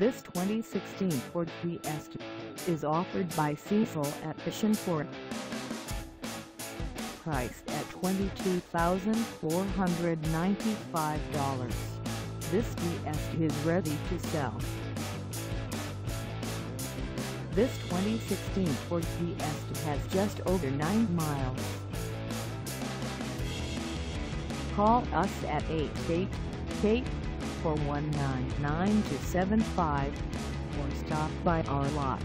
This 2016 Ford Fiesta is offered by Cecil Atkission Ford. Priced at $22,495, this Fiesta is ready to sell. This 2016 Ford Fiesta has just over 9 miles. Call us at 888 419-9275 or stop by our lot.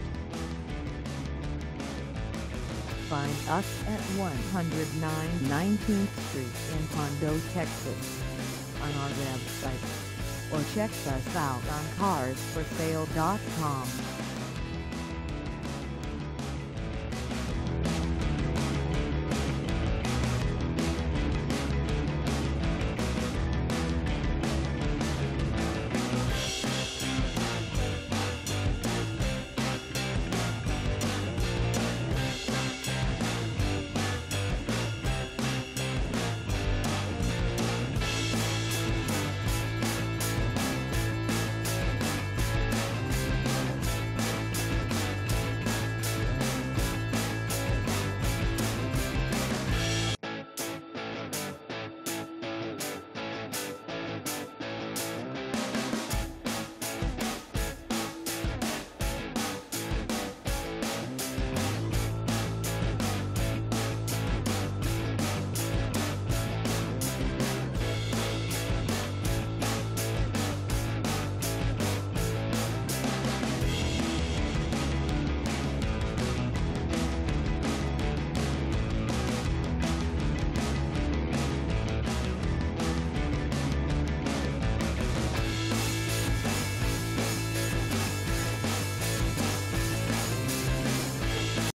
Find us at 109 19th Street in Hondo, Texas on our website or check us out on carsforsale.com.